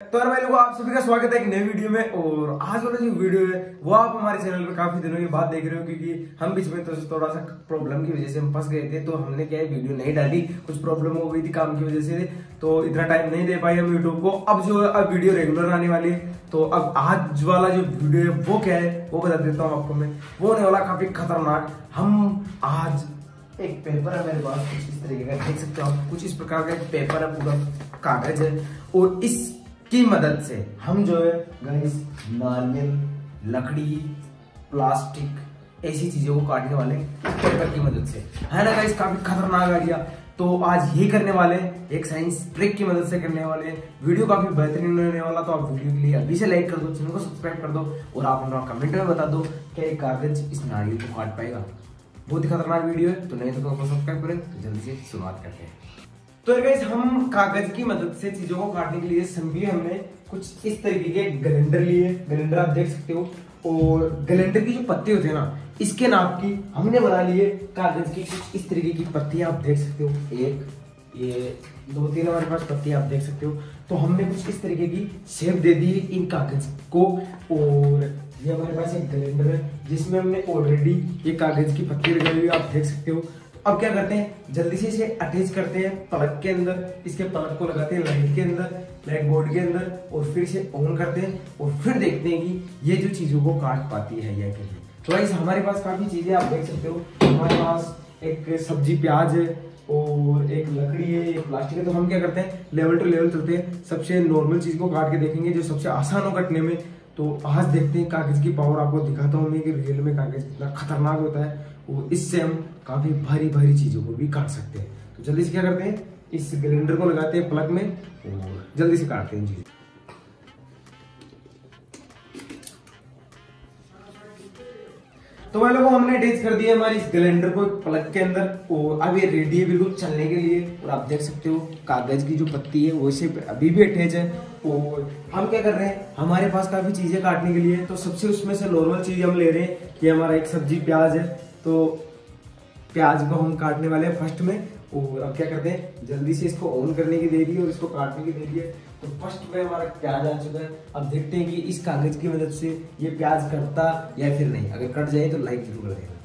तो भाई लोगों, आप सभी का स्वागत है एक नई वीडियो में, और आज वाला जो वीडियो है, वो आप हमारे चैनल पर काफ़ी दिनों के बाद देख रहे हो, क्योंकि हम बीच में तो थोड़ा सा प्रॉब्लम की वजह से हम फंस गए थे तो हमने क्या है, वीडियो नहीं डाली, कुछ प्रॉब्लम हो गई थी काम की वजह से तो इतना टाइम नहीं दे पाए हम यूट्यूब को। अब जो अब वीडियो रेगुलर आने वाली है तो अब आज वाला जो वीडियो है, वो क्या है, वो बता देता हूँ आपको मैं। वो होने वाला काफ़ी खतरनाक। हम आज एक पेपर है मेरे पास, कुछ इस तरीके का, देख सकते हो आप, कुछ इस प्रकार का पेपर है, पूरा कागज़ है, और इस की मदद से हम जो है गणेश नारियल, लकड़ी प्लास्टिक ऐसी चीज़ों को काटने वाले पेपर की मदद से। है ना गाइस काफ़ी खतरनाक आइडिया तो आज ये करने वाले, एक साइंस ट्रिक की मदद से करने वाले वीडियो काफ़ी बेहतरीन होने वाला तो आप वीडियो के लिए अभी से लाइक कर दो चैनल को सब्सक्राइब कर दो और आप अपना कमेंट में बता दो क्या एक कागज़ इस नारियल को काट पाएगा। बहुत ही खतरनाक वीडियो है तो नहीं तो सब्सक्राइब करें तो जल्दी से शुरुआत करते हैं। तो गाइस हम कागज़ की मदद से चीज़ों को काटने के लिए संभी हमने कुछ इस तरीके के गलेंडर लिए। गलेंडर आप देख सकते हो। और गलेंडर की जो पत्ते होते हैं ना, इसके नाप की हमने बना लिए। कागज़ की कुछ इस तरीके की पत्तियाँ आप देख सकते हो। एक, ये दो तीन हमारे पास पत्तियाँ आप देख सकते हो। तो हमने कुछ इस तरीके की शेप दे दी है इन कागज़ को। और ये हमारे पास एक गलेंडर है, जिसमें हमने ऑलरेडी ये कागज़ की पत्ती लगाई हुई आप देख सकते हो। अब क्या करते हैं? जल्दी से इसे अटैच करते हैं पलक के अंदर। इसके पलक को लगाते हैं लाइट के अंदर लाइट बोर्ड के अंदर और फिर इसे ऑन करते हैं और फिर देखते हैं कि ये जो चीज़ों को काट पाती है या नहीं। तो गाइस हमारे पास काफ़ी चीज़ें आप देख सकते हो। हमारे पास एक सब्ज़ी प्याज है और एक लकड़ी है, एक प्लास्टिक है। तो हम क्या करते हैं? लेवल टू लेवल चलते हैं। सबसे नॉर्मल चीज़ को काट के देखेंगे जो सबसे आसान हो कटने में। तो आज देखते हैं कागज़ की पावर आपको दिखाता हूँ मैं कि रियल में कागज़ कितना खतरनाक होता है। और इससे हम काफ़ी भारी भारी चीज़ों को भी काट सकते हैं। तो जल्दी से क्या करते हैं? इस सिलेंडर को लगाते हैं प्लग में और जल्दी से काटते हैं चीज़। तो भाई लोगों, हमने अटैच कर दिया हमारे इस ग्लेंडर को प्लग के अंदर और अब ये रेडी है बिल्कुल चलने के लिए। और आप देख सकते हो, कागज़ की जो पत्ती है, वो इसे अभी भी अटैच है। और हम क्या कर रहे हैं? हमारे पास काफ़ी चीज़ें काटने के लिए तो सबसे उसमें से नॉर्मल चीज़ हम ले रहे हैं कि हमारा एक सब्ज़ी प्याज है। तो प्याज को हम काटने वाले हैं फ़र्स्ट में। और अब क्या करते हैं? जल्दी से इसको ऑन करने की देरी है और इसको काटने की देरी है। तो फ़र्स्ट में हमारा प्याज आ चुका है। अब देखते हैं कि इस कागज़ की मदद से ये प्याज कटता या फिर नहीं। अगर कट जाए तो लाइक ज़रूर कर देना।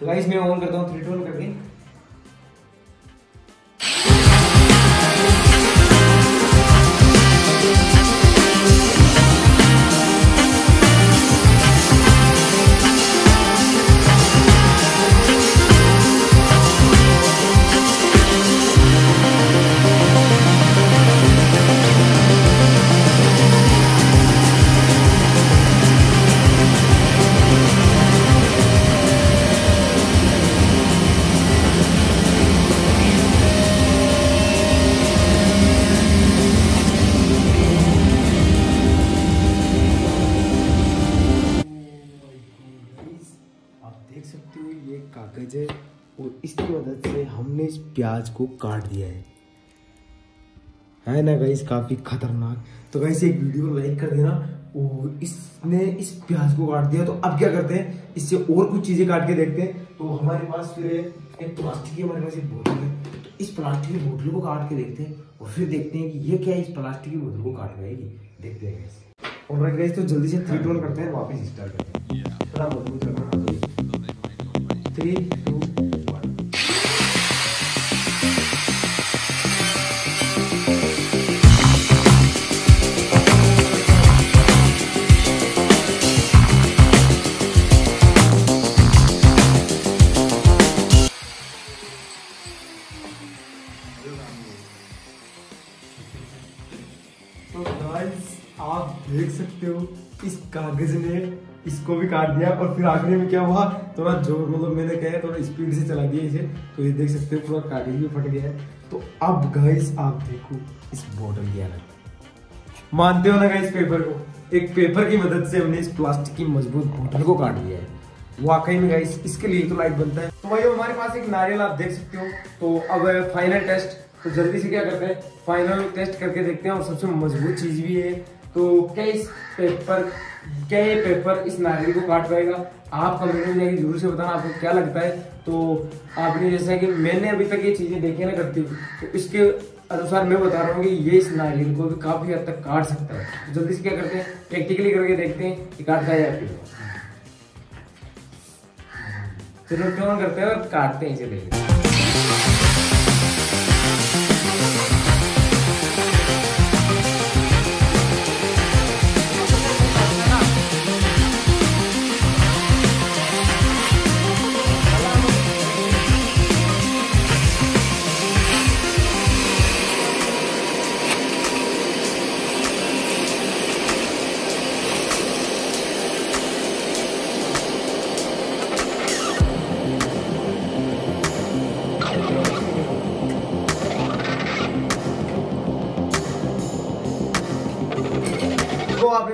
तो भाई मैं ऑन करता हूँ। थ्री टू करके कागज़ है और इसकी मदद से हमने इस प्याज को काट दिया है। है ना गाइस काफ़ी खतरनाक। तो गाइस एक वीडियो को लाइक कर देना और इसने इस प्याज को काट दिया। तो अब क्या करते हैं? इससे और कुछ चीज़ें काट के देखते हैं। तो हमारे पास फिर एक प्लास्टिक की हमारे पास एक बोतल है। तो इस प्लास्टिक की बोतल को काट के देखते हैं और फिर देखते हैं कि ये क्या है इस प्लास्टिक की बोतल को काट पाएगी देखते हैं और गाइस तो जल्दी से थ्री टोन करते हैं वापस स्टार्ट करते हैं। थोड़ा मज़बूत रखना थ्री टू तो गाइस आप देख सकते हो इस कागज़ ने इसको भी काट दिया और फिर आखिरी में क्या हुआ? थोड़ा ज़ोर मतलब मैंने क्या है थोड़ा स्पीड से चला दिया इसे। तो ये देख सकते हो, पूरा कागज़ भी फट गया है। तो अब गाइस आप देखो इस बॉटल की हालत मानते हो ना गाइस पेपर को? एक पेपर की मदद से हमने इस प्लास्टिक की मज़बूत बोतल को काट दिया है। वाकई में गाइस इसके लिए तो लाइट बनता है। तो भाई, हमारे पास एक नारियल आप देख सकते हो। तो अब फाइनल टेस्ट तो जल्दी से क्या करते हैं? फाइनल टेस्ट करके देखते हैं और सबसे मज़बूत चीज़ भी है। तो क्या इस पेपर क्या ये पेपर इस नारियल को काट पाएगा? आप कमेंट में जाके ज़रूर से बताना, आपको क्या लगता है? तो आपने जैसा कि मैंने अभी तक ये चीज़ें देखी ना करती तो इसके अनुसार मैं बता रहा हूँ कि ये इस नारियल को भी काफ़ी हद तक काट सकता है। तो जल्दी से क्या करते हैं? प्रैक्टिकली करके देखते हैं कि काटता है फिर चलो, क्यों करते हैं? और काटते हैं इसे देखते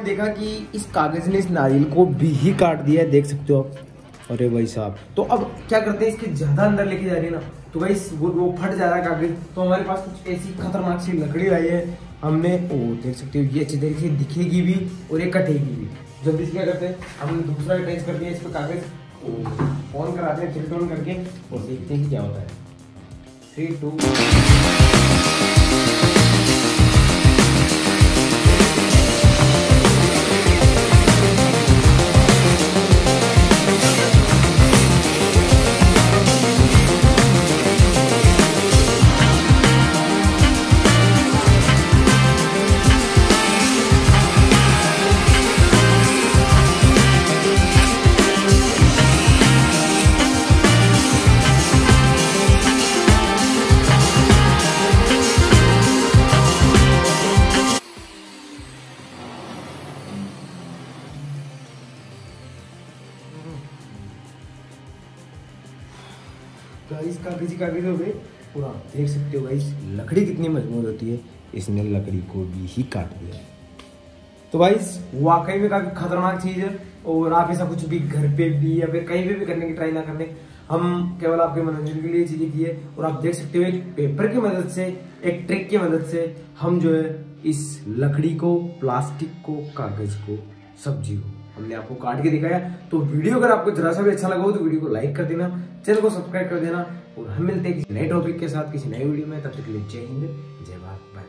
देखा कि इस कागज़ ने इस नारियल को भी ही काट दिया है, देख सकते हो आप। अरे भाई साहब। तो अब क्या करते हैं, इसके ज़्यादा अंदर लेके जा रही है ना। तो भाई, वो वो फट जा रहा है कागज़। तो हमारे पास कुछ ऐसी खतरनाक सी लकड़ी आई है। हमने ओ, देख सकते हो, ये अच्छी तरीके से दिखेगी भी और ये कटेगी भी। जल्दी से क्या करते हैं, हमने दूसरा अटैच कर दिया इस पर कागज़ ऑन कराते हैं चिल्ट ऑन करके। और देखते हैं कि क्या होता है। थ्री टू गाइस कागज़ ही कागज़ हो गए और आप देख सकते हो गाइस लकड़ी कितनी मज़बूत होती है। इसने लकड़ी को भी ही काट दिया तो गाइस वाकई में काफ़ी खतरनाक चीज़ है और आप ऐसा कुछ भी घर पे भी या फिर कहीं पे भी करने की ट्राई ना करने, हम केवल आपके मनोरंजन के लिए चीज़ें की है और आप देख सकते हो एक पेपर की मदद से, एक ट्रिक की मदद से हम जो है इस लकड़ी को प्लास्टिक को, कागज़ को, सब्ज़ी को हमने आपको काट के दिखाया। तो वीडियो अगर आपको जरा सा भी अच्छा लगा हो तो वीडियो को लाइक कर देना, चैनल को सब्सक्राइब कर देना, और हम मिलते हैं किसी नए टॉपिक के साथ, किसी नए वीडियो में, तब तक के लिए जय हिंद, जय भारत बाय